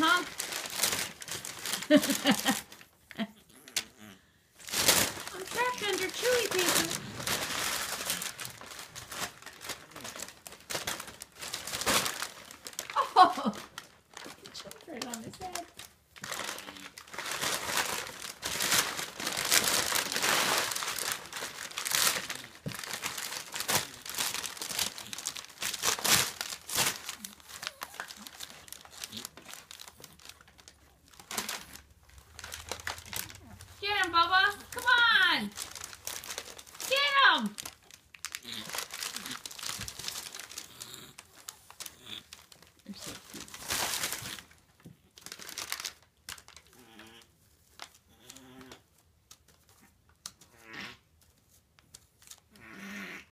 Mom. I'm trapped under chewy paper. Oh! Children on his head. Bubba. Come on.